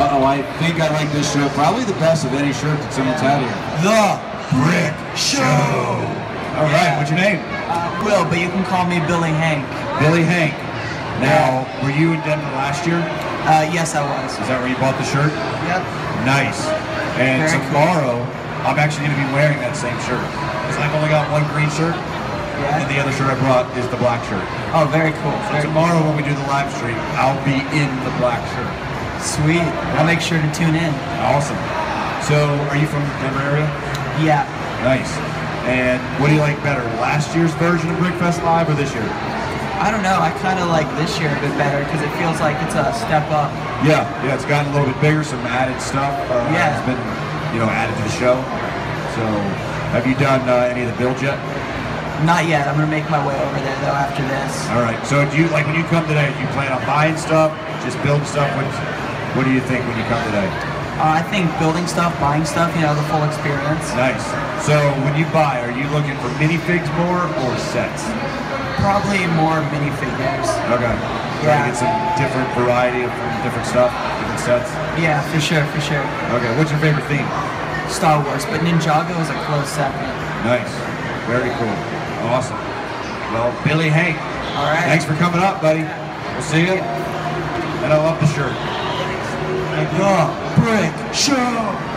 Uh-oh, I think I like this shirt. Probably the best of any shirt that someone's had here. The Brick Show. All right, what's your name? Uh, Will, but you can call me Billyhank. Billy Hank. Now, were you in Denver last year? Uh, yes, I was. Is that where you bought the shirt? Yep. Nice. And Very cool. tomorrow, I'm actually going to be wearing that same shirt. Because I've only got one green shirt, and the other shirt I brought is the black shirt. Oh, very cool. So Very tomorrow when we do the live stream, I'll be in the black shirt. Sweet. I'll make sure to tune in. Awesome. So, are you from the Denver area? Yeah. Nice. And what do you like better, last year's version of Brickfest Live or this year? I don't know. I kind of like this year a bit better because it feels like it's a step up. Yeah, yeah, it's gotten a little bit bigger, some added stuff. Uh, Yeah. It's been, you know, added to the show. So, have you done uh, any of the builds yet? Not yet. I'm gonna make my way over there though after this. All right. So, do you like when you come today? Do you plan on buying stuff, just building stuff? What, what do you think when you come today? Uh, I think building stuff, buying stuff, you know, the full experience. Nice. So, when you buy, are you looking for minifigs more or sets? Probably more minifigures. Okay. Trying Yeah. to get some different variety of different stuff, different sets. Yeah, for sure, for sure. Okay. What's your favorite theme? Star Wars, but Ninjago is a close second. Nice. Very cool. Awesome. Well, Billyhank, All right. thanks for coming up, buddy. We'll see you. And I love the shirt. The Brick Show.